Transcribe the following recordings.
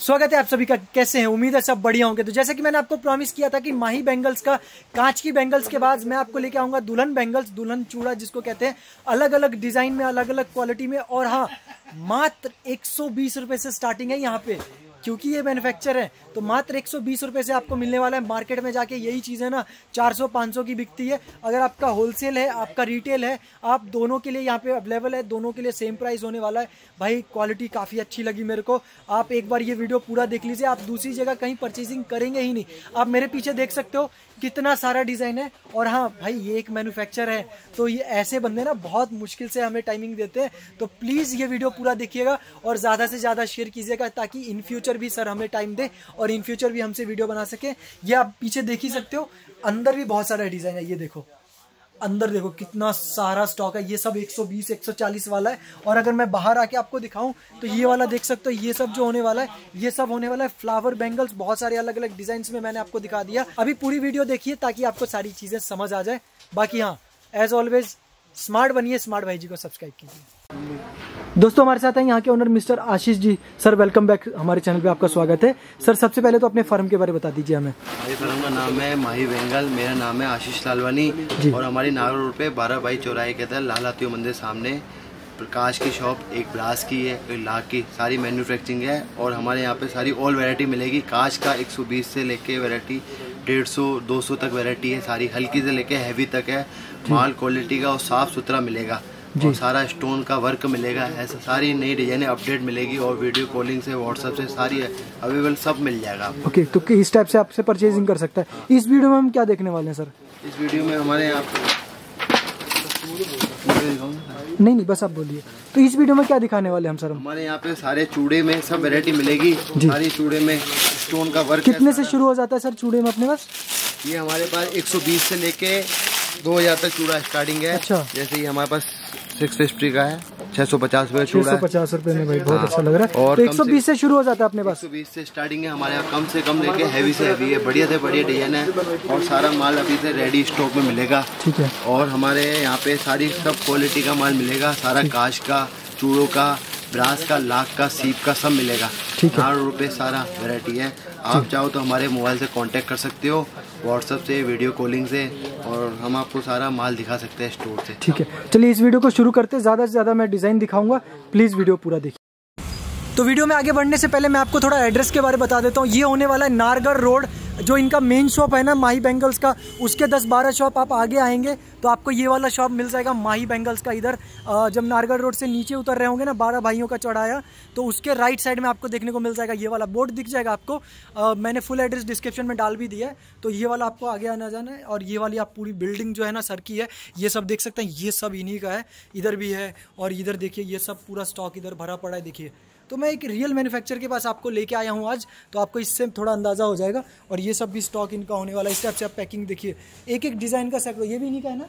स्वागत है आप सभी का, कैसे हैं? उम्मीद है सब बढ़िया होंगे। तो जैसे कि मैंने आपको प्रॉमिस किया था कि माही बैंगल्स का, कांच की बैंगल्स के बाद मैं आपको लेके आऊँगा दुल्हन बैंगल्स दुल्हन चूड़ा, जिसको कहते हैं अलग अलग डिज़ाइन में अलग अलग क्वालिटी में। और हाँ मात्र एक सौ से स्टार्टिंग है यहाँ पे। क्योंकि ये मैन्युफैक्चर है तो मात्र एक सौ से आपको मिलने वाला है। मार्केट में जाके यही चीज़ें ना 400-500 की बिकती है। अगर आपका होलसेल है, आपका रिटेल है, आप दोनों के लिए यहाँ पे अवेलेबल है, दोनों के लिए सेम प्राइस होने वाला है। भाई क्वालिटी काफ़ी अच्छी लगी मेरे को। आप एक बार ये वीडियो पूरा देख लीजिए, आप दूसरी जगह कहीं परचेजिंग करेंगे ही नहीं। आप मेरे पीछे देख सकते हो कितना सारा डिज़ाइन है। और हाँ भाई, ये एक मैन्युफैक्चर है तो ये ऐसे बंदे ना बहुत मुश्किल से हमें टाइमिंग देते हैं। तो प्लीज़ ये वीडियो पूरा देखिएगा और ज़्यादा से ज़्यादा शेयर कीजिएगा ताकि इन फ्यूचर भी सर हमें टाइम दे और इन फ्यूचर भी हमसे वीडियो बना सके। ये आप पीछे देख ही सकते हो, अंदर भी बहुत सारा डिज़ाइन है, ये देखो। अंदर देखो कितना सारा स्टॉक है, ये सब 120 140 वाला है। और अगर मैं बाहर आके आपको दिखाऊँ तो ये वाला देख सकते हो, ये सब जो होने वाला है, ये सब होने वाला है फ्लावर बैंगल्स बहुत सारे अलग अलग डिज़ाइन में मैंने आपको दिखा दिया। अभी पूरी वीडियो देखिए ताकि आपको सारी चीज़ें समझ आ जाए। बाकी हाँ एज ऑलवेज स्मार्ट बनिए स्मार्ट भाई जी को सब्सक्राइब कीजिए। दोस्तों हमारे साथ हैं यहाँ के owner mister Ashish ji. Sir welcome back हमारे चैनल पे आपका स्वागत है। सर सबसे पहले तो अपने फर्म के बारे में बता दीजिए हमें। हमारी फर्म का नाम है माही बेंगल मेरा नाम है आशीष लालवानी और हमारी नागर रोड पे बारह बाई चौराहे के तहत लाल हाथियों मंदिर सामने प्रकाश की शॉप एक ब्रास की है एक लाख की सारी मैन्युफैक्चरिंग है और हमारे यहाँ पे सारी ऑल वैरायटी मिलेगी। कांच का 120 से लेके वैरायटी 150 200 तक वैरायटी है सारी हल्की से लेके हैवी तक है। माल क्वालिटी का और साफ़ सुथरा मिलेगा। और सारा स्टोन का वर्क मिलेगा ऐसा सारी नई डिज़ाइन अपडेट मिलेगी और वीडियो कॉलिंग से व्हाट्सएप से सारी अवेलेबल सब मिल जाएगा ओके तो इस टाइप से आपसे परचेजिंग कर सकता है। इस वीडियो में हम क्या देखने वाले हैं सर इस वीडियो में हमारे यहाँ नहीं नहीं बस आप बोलिए। तो इस वीडियो में क्या दिखाने वाले हम सर हमारे यहाँ पे सारे चूड़े में सब वेरायटी मिलेगी। सारी चूड़े में स्टोन का वर्क कितने से शुरू हो जाता है सर चूड़े में अपने पास? ये हमारे पास 120 से लेके 2000 तक चूड़ा स्टार्टिंग है। अच्छा। जैसे ये हमारे पास सिक्स फिफ्टी का है छह सौ पचास रूपए छह सौ पचास रूपए में भाई बहुत हाँ। अच्छा लग रहा है। और एक सौ बीस से शुरू हो जाता है अपने पास। बीस से स्टार्टिंग है हमारे यहाँ कम से कम लेके हैवी से हैवी है। बढ़िया से बढ़िया डिज़ाइन है और सारा माल अभी से रेडी स्टॉक में मिलेगा। ठीक है। और हमारे यहाँ पे सारी सब क्वालिटी का माल मिलेगा सारा काश का चूड़ों का ब्रास का लाख का सीप का सब मिलेगा। ठीक है। रुपए सारा वेरायटी है। आप चाहो तो हमारे मोबाइल से कांटेक्ट कर सकते हो। व्हाट्सएप से वीडियो कॉलिंग से और हम आपको सारा माल दिखा सकते हैं स्टोर से। ठीक है। चलिए इस वीडियो को शुरू करते हैं। ज़्यादा से ज़्यादा मैं डिज़ाइन दिखाऊँगा। प्लीज़ वीडियो पूरा देखिए। तो वीडियो में आगे बढ़ने से पहले मैं आपको थोड़ा एड्रेस के बारे में बता देता हूँ। ये होने वाला है नारगढ़ रोड जो इनका मेन शॉप है ना माही बैंगल्स का उसके 10-12 शॉप आप आगे आएँगे तो आपको ये वाला शॉप मिल जाएगा माही बैंगल्स का इधर। जब नारगढ़ रोड से नीचे उतर रहे होंगे ना बारह भाइयों का चौड़ाया तो उसके राइट साइड में आपको देखने को मिल जाएगा ये वाला बोर्ड दिख जाएगा आपको। आ, मैंने फुल एड्रेस डिस्क्रिप्शन में डाल भी दिया है तो ये वाला आपको आगे आना जाना है और ये वाली आप पूरी बिल्डिंग जो है ना सर की है ये सब देख सकते हैं ये सब इन्हीं का है इधर भी है और इधर देखिए ये सब पूरा स्टॉक इधर भरा पड़ा है देखिए। तो मैं एक रियल मैन्युफैक्चर के पास आपको लेके आया हूँ आज तो आपको इससे थोड़ा अंदाज़ा हो जाएगा। और ये सब भी स्टॉक इनका होने वाला है। इस टाइप से आप पैकिंग देखिए। एक एक डिज़ाइन का सेट ये भी नहीं का है ना?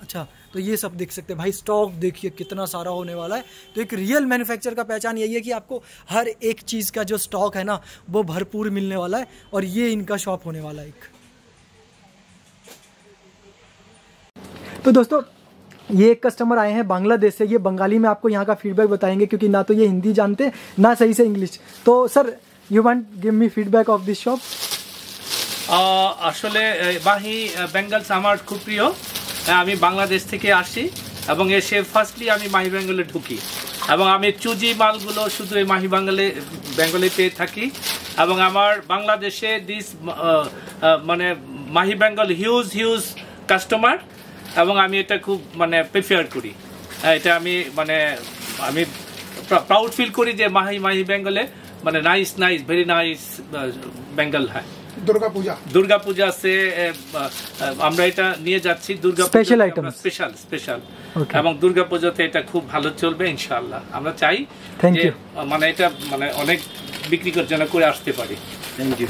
अच्छा तो ये सब देख सकते हैं। भाई स्टॉक देखिए, कितना सारा होने वाला है। तो एक रियल मैन्युफैक्चर का पहचान यही है कि आपको हर एक चीज़ का जो स्टॉक है ना, वो भरपूर मिलने वाला है। और ये इनका शॉप होने वाला है एक। तो दोस्तों ये एक कस्टमर आए हैं बांग्लादेश से ये बंगाली में आपको यहाँ का फीडबैक बताएंगे क्योंकि ना तो ये हिंदी जानते ना सही से इंग्लिश तो sir you want give me feedback of this shop আসলে বাহি বেঙ্গলস আমার খুব প্রিয় আমি বাংলাদেশ থেকে আসি এবং এসে ফার্স্টলি আমি মাহি বেঙ্গলে ঢুকি এবং আমি চুজি মালগুলো শুধু এই মাহি বাঙ্গালে বেঙ্গলে পেয়ে থাকি এবং আমার বাংলাদেশে দিস মানে Mahi Bengal huge huge customer এবং আমি এটা খুব মানে প্রিফেয়ার করি। এটা আমি মানে আমি প্রাউড ফিল করি যে মাহি মাহি বেঙ্গলে মানে nice nice very nice Bengal হ্যাঁ। দুর্গা পূজা। দুর্গা সে আমরা এটা নিয়ে যাচ্ছি Durga special item special special এবং দুর্গা পূজাতে এটা খুব ভালো চলবে ইনশাআল্লাহ। আমরা চাই যে মানে এটা মানে অনেক বিক্রি জন্য করে আসতে পারি। থ্যাংক ইউ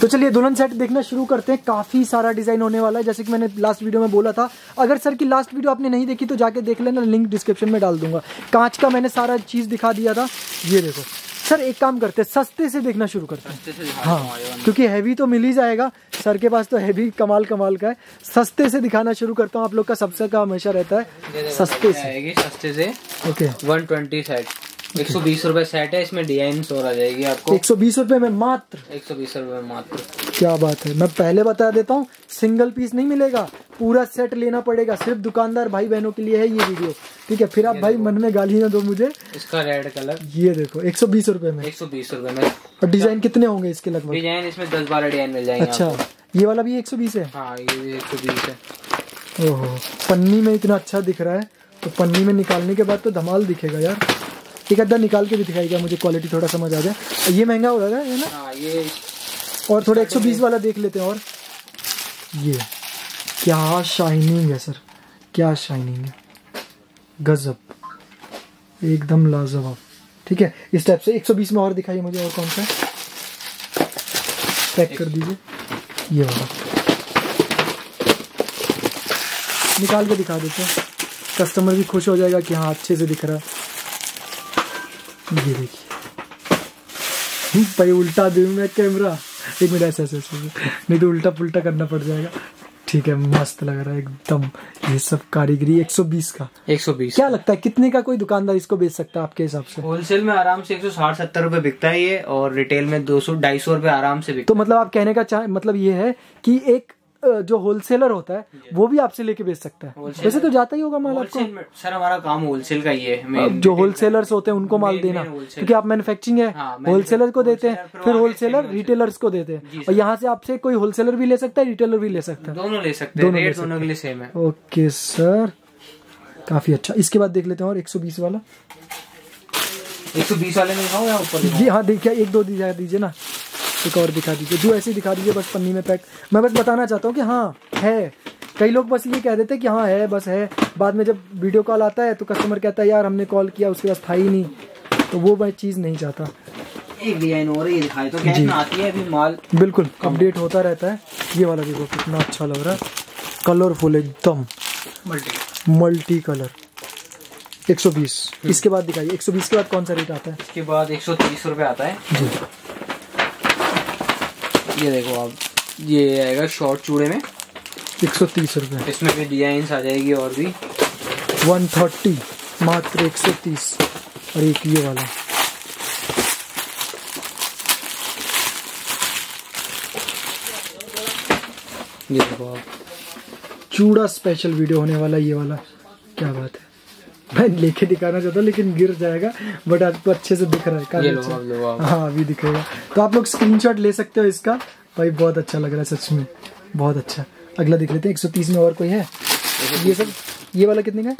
तो चलिए दुल्हन सेट देखना शुरू करते हैं। काफ़ी सारा डिज़ाइन होने वाला है। जैसे कि मैंने लास्ट वीडियो में बोला था अगर सर की लास्ट वीडियो आपने नहीं देखी तो जाके देख लेना। लिंक डिस्क्रिप्शन में डाल दूँगा। कांच का मैंने सारा चीज़ दिखा दिया था। ये देखो। सर एक काम करते हैं। सस्ते से देखना शुरू करते हैं। हाँ क्योंकि हैवी तो मिल ही जाएगा। सर के पास तो हैवी कमाल कमाल का है। सस्ते से दिखाना शुरू करता हूँ। आप लोग का सबसे का हमेशा रहता है। सस्ते से। सस्ते से। ओके वन ट्वेंटी साइड एक सौ बीस रूपए सेट है इसमें डिज़ाइन और आ जाएगी आपको। एक सौ बीस रुपए में मात्र? एक सौ बीस रूपए में मात्र। क्या बात है मैं पहले बता देता हूँ सिंगल पीस नहीं मिलेगा पूरा सेट लेना पड़ेगा सिर्फ़ दुकानदार भाई बहनों के लिए है ये वीडियो ठीक है फिर आप भाई मन में गाली ना दो मुझे। इसका रेड कलर ये देखो एक सौ बीस रुपए में। एक सौ बीस रूपए में। और डिज़ाइन कितने होंगे इसके लगभग? डिज़ाइन इसमें दस बारह डिज़ाइन मिल जाएँगे अच्छा ये वाला भी एक सौ बीस है? हाँ ये भी एक सौ बीस है। ओहो पन्नी में इतना अच्छा दिख रहा है तो पन्नी में निकालने के बाद तो धमाल दिखेगा यार। एक अद्धा निकाल के भी दिखाएगा मुझे क्वालिटी थोड़ा समझ आ जाए ये महँगा हो रहा है ना? हाँ ये और थोड़ा 120 वाला देख लेते हैं और। ये क्या शाइनिंग है सर क्या शाइनिंग है। गजब। एकदम लाजवाब। ठीक है इस टाइप से 120 में और दिखाइए मुझे और कौन सा पैक कर दीजिए। ये वाला। निकाल के दिखा देते हैं। कस्टमर भी खुश हो जाएगा कि हाँ अच्छे से दिख रहा है। ये देखिए। भाई उल्टा दूँ मैं कैमरा? एक मिनट ऐसे ऐसे ऐसे। नहीं तो उल्टा पुल्टा करना पड़ जाएगा। ठीक है मस्त लग रहा है एकदम। ये सब कारीगरी 120 का। एक सौ बीस क्या लगता है कितने का कोई दुकानदार इसको बेच सकता है आपके हिसाब से? होलसेल में आराम से एक सौ साठ सत्तर रूपए बिकता है ये और रिटेल में दो सौ ढाई सौ रूपए आराम से बिकता तो मतलब आप कहने का चाह मतलब ये है कि एक जो होलसेलर होता है वो भी आपसे लेके बेच सकता है। वैसे तो जाता ही होगा माल आपको। सर हमारा काम होलसेल का ही है जो होलसेलर्स होते हैं उनको माल देना क्योंकि आप मैन्युफैक्चरिंग है होलसेलर को देते हैं फिर होलसेलर रिटेलर्स को देते हैं। और यहाँ से आपसे कोई होलसेलर भी ले सकता है रिटेलर भी ले सकता है। दोनों ले सकते हैं रेट दोनों के लिए सेम है। ओके सर काफ़ी अच्छा। इसके बाद देख लेते हैं और 120 वाला। एक सौ बीस वाले में दिखाओ या ऊपर जी हाँ देखिए एक दो दीजिए ना। एक और दिखा दीजिए। जो ऐसे दिखा दीजिए बस पन्नी में पैक। मैं बस बताना चाहता हूँ कि हाँ है। कई लोग बस ये कह देते हैं कि हाँ है बस है। बाद में जब वीडियो कॉल आता है तो कस्टमर कहता है यार हमने कॉल किया उसके पास था ही नहीं। तो वो मैं चीज़ नहीं चाहता। एक डिज़ाइन और है ये दिखाई तो क्या आती है अभी माल? बिल्कुल अपडेट होता रहता है। ये वाला देखो कितना अच्छा लग रहा है। कलरफुल एकदम। मल्टी मल्टी कलर 120 इसके बाद दिखाइए 120 के बाद कौन सा रेट आता है? इसके बाद एक सौ तीस रूपए आता है। जी। ये देखो आप ये आएगा शॉर्ट चूड़े में। एक सौ तीस रुपये इसमें भी डिज़ाइन आ जाएगी और भी। वन थर्टी मात्र एक सौ तीस। और एक ये वाला। ये देखो आप। चूड़ा स्पेशल वीडियो होने वाला ये वाला। क्या बात है। मैं लेके दिखाना चाहता हूँ लेकिन गिर जाएगा बट आपको अच्छे से दिख रहा है काफ़ी अच्छा। हाँ अभी दिखेगा। तो आप लोग स्क्रीनशॉट ले सकते हो इसका। भाई बहुत अच्छा लग रहा है सच में। बहुत अच्छा। अगला दिख लेते हैं 130 में और कोई है? ये सब ये वाला कितने का है?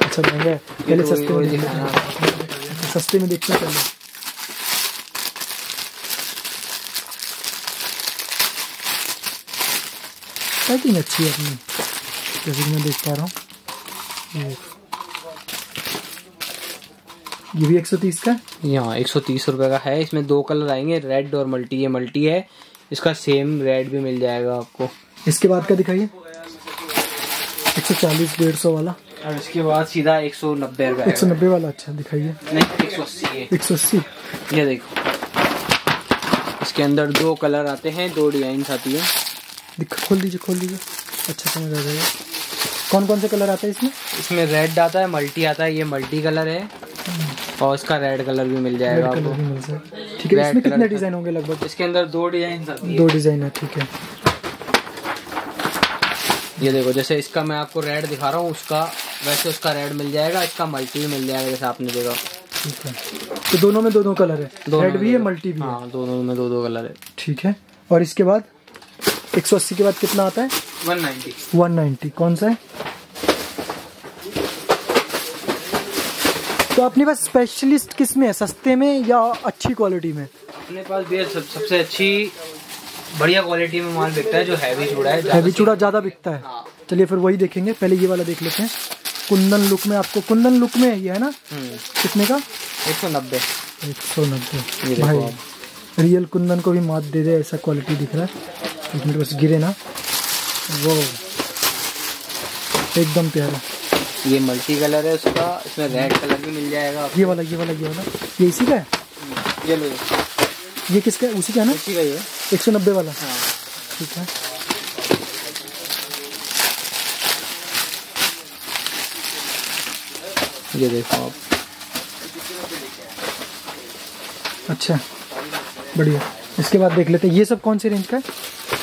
अच्छा महँगा है। पहले तो सस्ते में देख लेते सस्ते में देखते हैं पहले। पैकिंग अच्छी है अपनी। जैसे कि मैं देख पा रहा हूँ। ये भी 130 का? है यहाँ एक सौ तीस रुपए का है। इसमें दो कलर आएँगे रेड और मल्टी। ये मल्टी है। इसका सेम रेड भी मिल जाएगा आपको। इसके बाद का दिखाइए। 140 डेढ़ सौ वाला। और इसके बाद सीधा एक सौ नब्बे रुपए एक सौ नब्बे वाला अच्छा दिखाइए। नहीं एक सौ अस्सी है। एक सौ अस्सी। ये देखो। इसके अंदर दो कलर आते हैं दो डिज़ाइन आती है। खोल दीजिए खोल दीजिए। अच्छा समझ आ जाएगा कौन कौन से कलर आते हैं इसमें इसमें रेड आता है मल्टी आता है ये मल्टी कलर है और इसका रेड कलर भी मिल जाएगा आपको मिल ठीक है इसमें कितने डिज़ाइन होंगे लगभग इसके अंदर दो डिज़ाइन दो डिज़ाइन है ठीक है ये देखो जैसे इसका मैं आपको रेड दिखा रहा हूँ उसका वैसे उसका रेड मिल जाएगा इसका मल्टी भी मिल जाएगा जैसे आपने देखा ठीक है तो दोनों में दो दो कलर है रेड भी है मल्टी भी हाँ दोनों में दो दो कलर है ठीक है और इसके बाद 180 के बाद कितना आता है वन नाइन्टी 190 कौन सा है तो अपने पास स्पेशलिस्ट किसमें है? सस्ते में या अच्छी क्वालिटी में? अपने पास भी सब, सबसे अच्छी बढ़िया क्वालिटी में माल बिकता है जो हैवी चूड़ा है हैवी चूड़ा ज़्यादा बिकता है। हाँ। चलिए फिर वही देखेंगे पहले ये वाला देख लेते हैं। कुंदन लुक में आपको कुंदन लुक में ये है ना? हम्म, कितने का? एक सौ नब्बे। एक सौ नब्बे। भाई रियल कुंदन को भी मात दे दे ऐसा क्वालिटी दिख रहा है। एक मिनट बस गिरे ना। वो एकदम प्यारा। ये मल्टी कलर है उसका इसमें रेड कलर भी मिल जाएगा ये वाला ये वाला ये वाला। ये इसी का है? ये लो। ये किसका है? उसी का है ना? इसी का ही है। एक सौ नब्बे वाला। हाँ। ठीक है। ये देखो आप। अच्छा बढ़िया। इसके बाद देख लेते हैं। ये सब कौन से रेंज का है?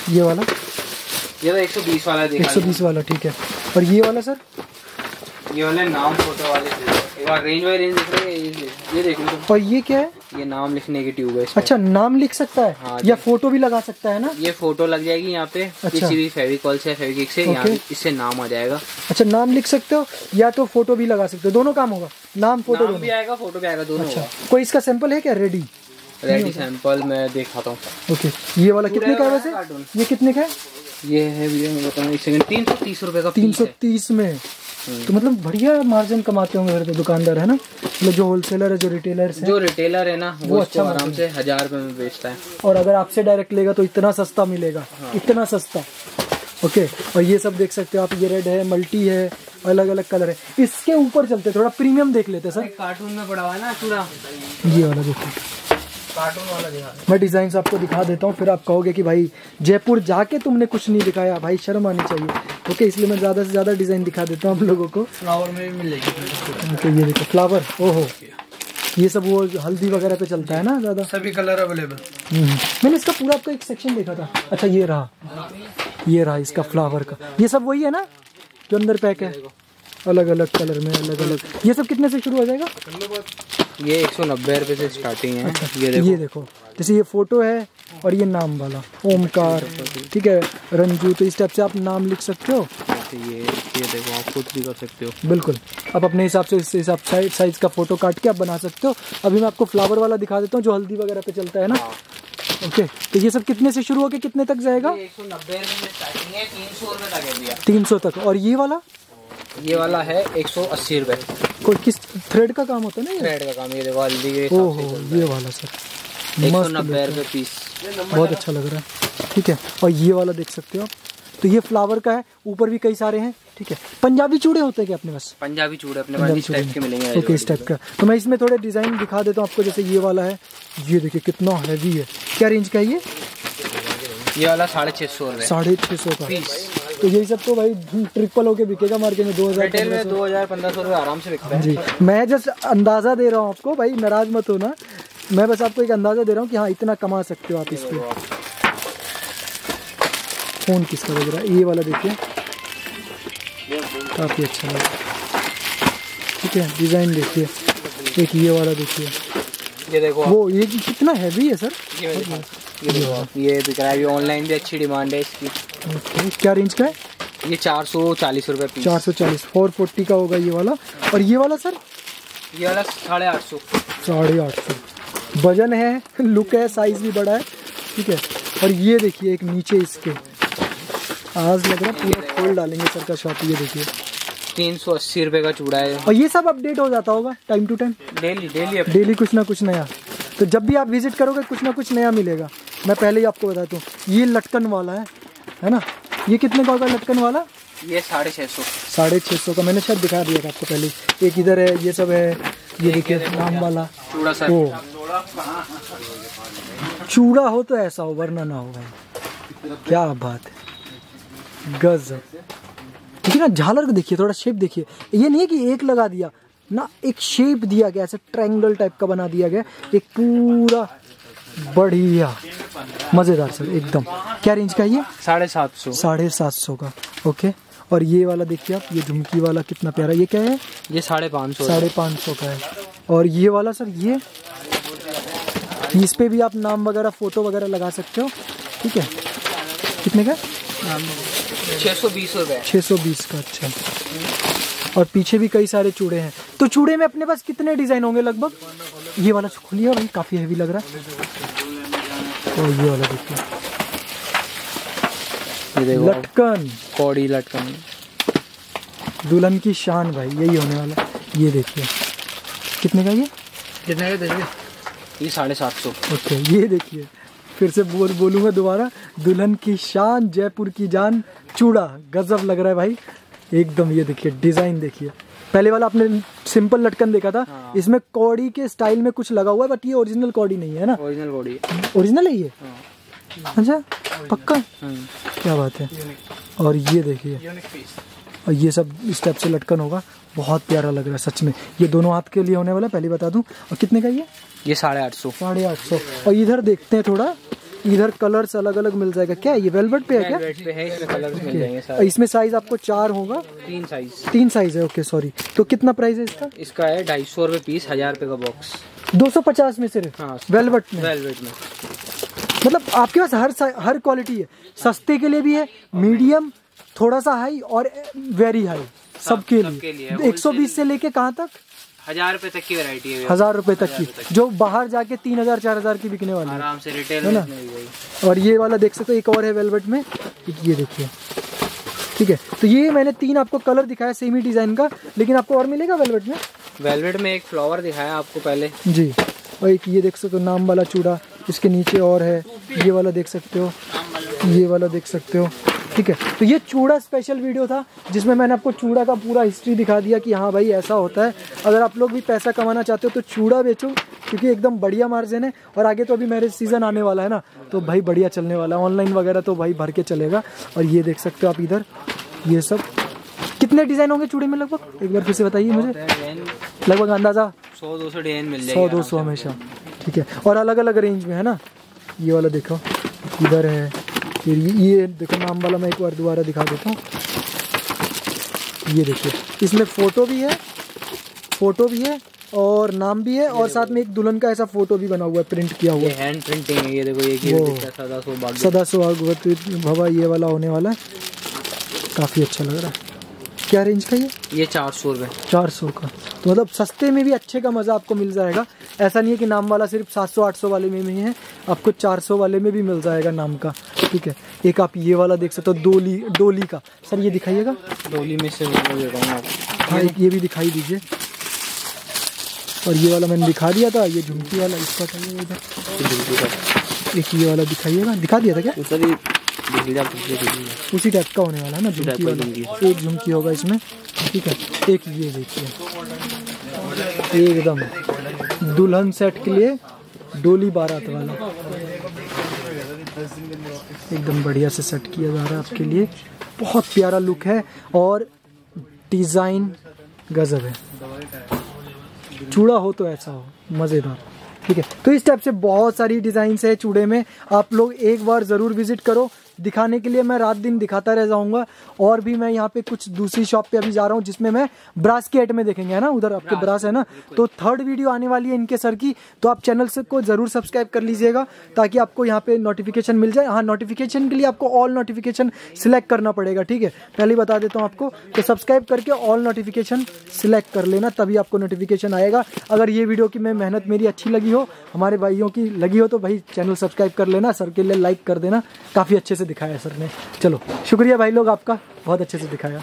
ये वाला? ये तो 120 वाला दिखा 120 वाला ठीक है। और ये वाला सर? ये वाले नाम फ़ोटो वाले रेंज बाय रेंज देख रहे ये ये देख लो और ये क्या है? ये नाम लिखने की ट्यूब है अच्छा नाम लिख सकता है? हाँ, या फ़ोटो भी लगा सकता है ना? ये फ़ोटो लग जाएगी यहाँ पे। अच्छा। किसी भी फेविकॉल से फेविकिक से यहाँ इससे नाम आ जाएगा। अच्छा नाम लिख सकते हो या तो फ़ोटो भी लगा सकते हो? दोनों काम होगा। नाम फ़ोटो नाम भी आएगा फ़ोटो भी आएगा दोनों अच्छा। कोई इसका सैंपल है क्या? रेडी रेडी सैंपल मैं दिखाता हूँ। ओके ये वाला कितने का है वैसे? ये कितने का है? ये है भैया मैं बताऊँ एक सेकंड तीन सौ तीस रुपए का तीन सौ तीस में। तो मतलब बढ़िया मार्जिन कमाते होंगे फिर तो दुकानदार है ना? मतलब जो होलसेलर है जो रिटेलर है। जो रिटेलर है ना वो अच्छा आराम से हज़ार रुपए में बेचता है। और अगर आपसे डायरेक्ट लेगा तो इतना सस्ता मिलेगा। हाँ। इतना सस्ता। ओके और ये सब देख सकते हो आप ये रेड है मल्टी है अलग अलग कलर है। इसके ऊपर चलते थोड़ा प्रीमियम देख लेते सर। कार्टून में पड़ा हुआ है ना चूड़ा ये वाला देखो। कार्टून वाला दिखा मैं डिज़ाइन आपको दिखा देता हूँ फिर आप कहोगे कि भाई जयपुर जाके तुमने कुछ नहीं दिखाया। भाई शर्म आनी चाहिए। ओके इसलिए मैं ज़्यादा से ज़्यादा डिज़ाइन दिखा देता हूँ आप लोगों को। फ्लावर में भी मिलेगी ओके ये देखो फ्लावर ओहो। ये सब वो हल्दी वगैरह पे चलता है ना ज़्यादा? सभी कलर अवेलेबल। हम्म। मैंने इसका पूरा आपका एक सेक्शन देखा था। अच्छा ये रहा। ये रहा इसका फ्लावर का। ये सब वही है ना? जो अंदर पैक है। अलग अलग कलर में अलग अलग ये सब कितने से शुरू हो जाएगा? ये एक सौ नब्बे रुपए से स्टार्टिंग है। ये ये देखो। ये देखो। जैसे ये फ़ोटो है और ये नाम वाला ओमकार। ठीक है रंजू तो इस टाइप से आप नाम लिख सकते हो? ये ये देखो आप खुद भी कर सकते हो। बिल्कुल। आप अपने हिसाब से इस हिसाब साइज़ का फ़ोटो काट के आप बना सकते हो। अभी मैं आपको फ्लावर वाला दिखा देता हूँ जो हल्दी वगैरह पे चलता है ना? ओके तो ये सब कितने से शुरू होके कितने तक जाएगा? है सौ तक तीन सौ तक। और ये वाला? ये वाला है एक सौ अस्सी रुपए। कोई किस थ्रेड का काम होता है ना थ्रेड का काम ये देखो हल्दी के ओहो ये वाला सर एक सौ मस्त नब्बे रुपए पीस। बहुत अच्छा लग रहा है। ठीक है और ये वाला देख सकते हो आप। तो ये फ्लावर का है ऊपर भी कई सारे हैं ठीक है। पंजाबी चूड़े होते हैं क्या अपने पास? पंजाबी चूड़े अपने पास इस टाइप के मिलेंगे ओके इस टाइप का। तो मैं इसमें थोड़े डिज़ाइन दिखा देता हूँ आपको जैसे ये वाला है। ये देखिए कितना हैवी है। क्या रेंज का है ये? ये वाला साढ़े छह सौ साढ़े छः सौ का। पीस तो यही सब तो भाई ट्रिपल होके बिकेगा मार्केट में दो हज़ार रिटेल में दो हज़ार पंद्रह सौ रुपए आराम से बिकता है। जी। मैं जस्ट अंदाज़ा दे रहा हूँ आपको भाई नाराज़ मत होना। मैं बस आपको एक अंदाज़ा दे रहा हूँ कि हाँ इतना कमा सकते हो आप इस पे। फ़ोन किसका बज रहा है? ये वाला देखिए। काफ़ी अच्छा लगा। ठीक है डिज़ाइन देखिए। एक ये वाला देखिए। ये देखो वो ये कितना हैवी है सर ये देखो। ये ये बिक रहा है ऑनलाइन भी अच्छी डिमांड है इसकी। ओके क्या रेंज का है? ये चार सौ चालीस रुपए पीस चार सौ चालीस फोर फोर्टी का होगा ये वाला। और ये वाला सर ये वाला साढ़े आठ सौ। साढ़े आठ सौ। वज़न है लुक है साइज़ भी बड़ा है ठीक है? और ये देखिए एक नीचे इसके। आज लग रहा है पूरा खोल डालेंगे सर का शॉप ये देखिए। तीन सौ अस्सी रुपए का चूड़ा है। और ये सब अपडेट हो जाता होगा time to time daily daily daily कुछ ना कुछ नया। तो जब भी आप विज़िट करोगे कुछ ना कुछ नया मिलेगा। मैं पहले ही आपको बताता हूँ ये लटकन वाला है। है ना? ये कितने का होगा लटकन वाला? ये साढ़े छह सौ। साढ़े छः सौ का। मैंने शायद दिखा दिया था आपको पहले। एक इधर है ये सब है ये देखिए नाम वाला। चूड़ा सर ओ। चूड़ा हो तो ऐसा हो वरना ना हो भाई। क्या बात है। गजब। देखिए ना झालर को देखिए थोड़ा शेप देखिए। ये नहीं है कि एक लगा दिया ना एक शेप दिया गया ऐसे ट्रायंगल टाइप का बना दिया गया। एक पूरा बढ़िया। मज़ेदार सर एकदम। क्या रेंज का ये? साढ़े सात सौ। साढ़े सात सौ का। ओके और ये वाला देखिए आप ये झुमकी वाला कितना प्यारा ये क्या है? ये साढ़े पाँच सौ साढ़े पाँच सौ का है। और ये वाला सर ये? इस पे भी आप नाम वगैरह फ़ोटो वगैरह लगा सकते हो। ठीक है। कितने का? छह सौ बीस छः सौ बीस का अच्छा। और पीछे भी कई सारे चूड़े हैं। तो चूड़े में अपने पास कितने डिज़ाइन होंगे लगभग? ये वाला खुलिए भाई काफ़ी हैवी लग रहा है। और ये वाला देखिए। ये देखो। लटकन। कौड़ी लटकन। दुल्हन की शान भाई यही होने वाला ये देखिए। कितने का ये? कितने का देखिए? ये साढ़े सात सौ। ओके ये देखिए। फिर से बोल बोलूँगा दोबारा। दुल्हन की शान जयपुर की जान चूड़ा। गजब लग रहा है भाई। एकदम ये देखिए डिज़ाइन देखिए। पहले वाला आपने सिंपल लटकन देखा था। हाँ। इसमें कौड़ी के स्टाइल में कुछ लगा हुआ है बट ये ओरिजिनल कौड़ी नहीं है ना? ओरिजिनल कौड़ी ओरिजिनल है ये? अच्छा पक्का? क्या बात है। और ये देखिए। और ये सब इस टाइप से लटकन होगा। बहुत प्यारा लग रहा है सच में। ये दोनों हाथ के लिए होने वाला पहले बता दूँ। और कितने का ये? ये साढ़े आठ सौ। साढ़े आठ सौ। और इधर देखते हैं थोड़ा। इधर कलर्स अलग अलग मिल जाएगा। क्या ये वेलवेट पे है क्या? पे है इसमें कलर मिल जाएँगे सारे। इसमें साइज़ आपको चार होगा? तीन साइज़ तीन साइज़ है ओके सॉरी तो कितना प्राइस है इसका? इसका है ढाई सौ रुपये पीस हज़ार रुपये का बॉक्स 250 में सिर्फ़? हाँ वेलवेट में? वेलवेट में। मतलब आपके पास हर हर क्वालिटी है। सस्ते के लिए भी है मीडियम थोड़ा सा हाई और वेरी हाई सबके लिए। एक सौ बीस से लेके कहाँ तक? हज़ार रुपये तक की वैरायटी है। हज़ार रुपए तक की। जो बाहर जाके तीन हज़ार चार हज़ार की बिकने वाली आराम से रिटेल है ना? और ये वाला देख सकते हो एक और है वेलवेट में। ये देखिए। ठीक है? तो ये मैंने तीन आपको कलर दिखाया सेम ही डिज़ाइन का। लेकिन आपको और मिलेगा वेलवेट में? वेलवेट में एक फ्लावर दिखाया आपको पहले। जी। और एक ये देख सकते हो नाम वाला चूड़ा। इसके नीचे और है। ये वाला देख सकते हो। ये वाला देख सकते हो। ठीक है। तो ये चूड़ा स्पेशल वीडियो था जिसमें मैंने आपको चूड़ा का पूरा हिस्ट्री दिखा दिया कि हाँ भाई ऐसा होता है। अगर आप लोग भी पैसा कमाना चाहते हो तो चूड़ा बेचो क्योंकि एकदम बढ़िया मार्जिन है और आगे तो अभी मैरिज सीज़न आने वाला है ना तो भाई बढ़िया चलने वाला है। ऑनलाइन वगैरह तो भाई भर के चलेगा और ये देख सकते हो आप इधर ये सब। कितने डिज़ाइन होंगे चूड़े में लगभग? एक बार फिर से बताइए मुझे। लगभग अंदाज़ा? सौ दो सौ डिज़ाइन मिल सौ दो सौ हमेशा। ठीक है और अलग अलग रेंज में है ना? ये वाला देखो इधर है। फिर ये ये देखो नाम वाला मैं एक बार दोबारा दिखा देता हूँ। ये देखिए इसमें फ़ोटो भी है फ़ोटो भी है और नाम भी है और साथ में एक दुल्हन का ऐसा फ़ोटो भी बना हुआ है प्रिंट किया हुआ ये हैंड प्रिंटिंग है ये देखो ये। सदा सौ बाकी सदा सुहागवत भवा ये वाला होने वाला है। काफ़ी अच्छा लग रहा है। क्या रेंज का ये? ये चार सौ रुपये चार सौ का। तो मतलब सस्ते में भी अच्छे का मज़ा आपको मिल जाएगा। ऐसा नहीं है कि नाम वाला सिर्फ़ सात सौ आठ सौ वाले में ही है आपको चार सौ वाले में भी मिल जाएगा नाम का ठीक है? एक आप ये वाला देख सकते हो डोली डोली का। सर ये दिखाइएगा? डोली में से हूँ आपको एक ये भी दिखाई दीजिए। और ये वाला मैंने दिखा दिया था ये झुमकी वाला इसका इधर? एक ये वाला दिखाइएगा। दिखा दिया था क्या? सर ये। उसी टाइप का होने वाला है ना झुमकी वाला। झुमकी। एक झुमकी होगा इसमें ठीक है? एक ये देखिए। एकदम। दुल्हन सेट के लिए डोली बारात वाला। एकदम बढ़िया से सेट किया जा रहा है आपके लिए। बहुत प्यारा लुक है और डिज़ाइन गजब है। चूड़ा हो तो ऐसा हो, मज़ेदार। ठीक है तो इस टाइप से बहुत सारी डिज़ाइन है चूड़े में। आप लोग एक बार ज़रूर विज़िट करो। दिखाने के लिए मैं रात दिन दिखाता रह जाऊँगा। और भी मैं यहाँ पे कुछ दूसरी शॉप पे अभी जा रहा हूँ जिसमें मैं ब्रास के एट में देखेंगे है ना? उधर आपके ब्रास है ना? तो थर्ड वीडियो आने वाली है इनके सर की तो आप चैनल से को ज़रूर सब्सक्राइब कर लीजिएगा ताकि आपको यहाँ पे नोटिफिकेशन मिल जाए। हाँ नोटिफिकेशन के लिए आपको ऑल नोटिफिकेशन सिलेक्ट करना पड़ेगा ठीक है? पहले बता देता हूँ आपको तो सब्सक्राइब करके ऑल नोटिफिकेशन सिलेक्ट कर लेना तभी आपको नोटिफिकेशन आएगा। अगर ये वीडियो की मैं मेहनत मेरी अच्छी लगी हो हमारे भाइयों की लगी हो तो भाई चैनल सब्सक्राइब कर लेना सर के लिए लाइक कर देना। काफ़ी अच्छे से दिखाया सर ने। चलो शुक्रिया भाई लोग आपका बहुत अच्छे से दिखाया।